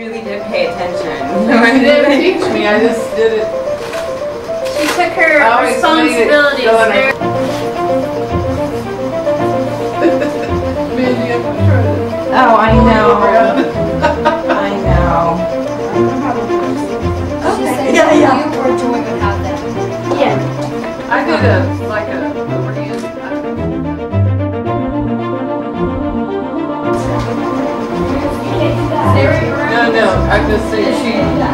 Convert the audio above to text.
really did pay attention. You didn't teach me, I just did it. She took her I it responsibilities go in very Me and you have to try to- Oh, I know. I know. She said Yeah, yeah. you or Joy would have them. Yeah. I did a, Ai, meu.